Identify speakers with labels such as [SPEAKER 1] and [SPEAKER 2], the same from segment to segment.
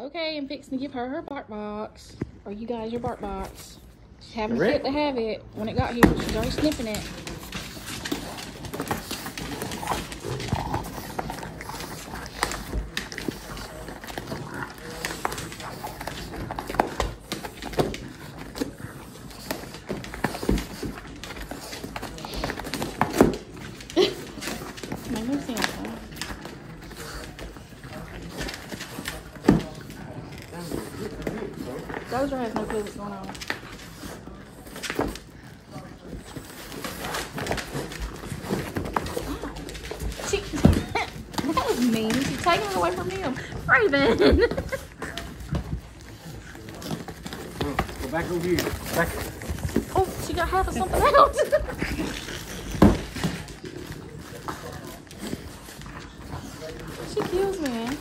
[SPEAKER 1] Okay, I'm fixing to give her her bark box. Or you guys your bark box. She's having a fit to have it. When it got here, she's already sniffing it. Dozer has no clue what's going on. She, that was mean. She's taking it away from him. Raven.
[SPEAKER 2] Go back over here. Back.
[SPEAKER 1] oh, she got half of something else. she kills me, man.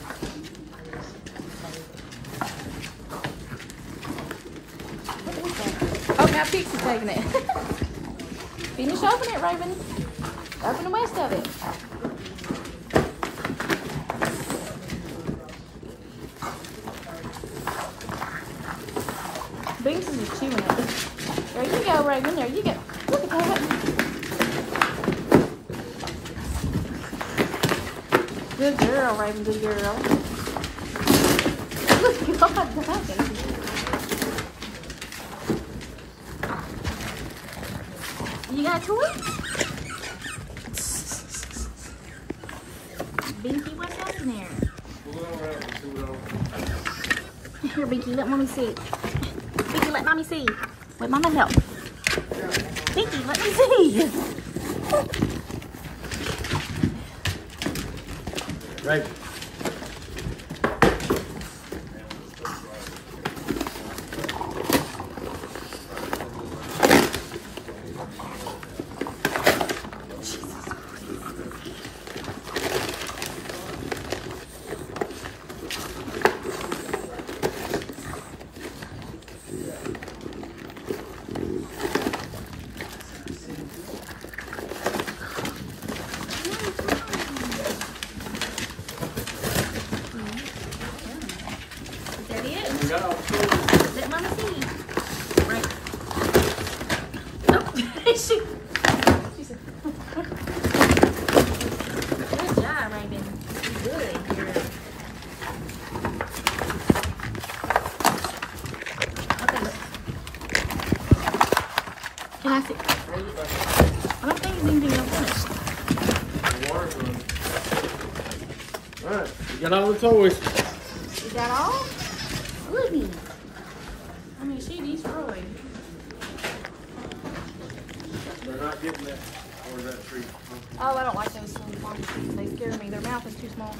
[SPEAKER 1] What is Oh, now Pixie's taking it. Finish opening it, Raven. Open the rest of it. Binks is chewing it. There you go, Raven. There you go. Look at that. Good girl, Raven. Good girl. Look at God, that. You got a toy? Binky, what's up in there? Here, Binky, let mommy see. Binky, let mommy see. Let mama help. Binky, let me see.
[SPEAKER 2] Right.
[SPEAKER 1] Is that it? Let mama see. Right. She. Good job, Raven. Good girl. Okay, look. Can I see? I don't think there's anything else.
[SPEAKER 2] Alright. You got all the toys.
[SPEAKER 1] Is that all? Goody. I mean, she destroyed.
[SPEAKER 2] They're not getting that. Or that tree.
[SPEAKER 1] Oh, I don't like those little monkeys. They scare me. Their mouth is too small.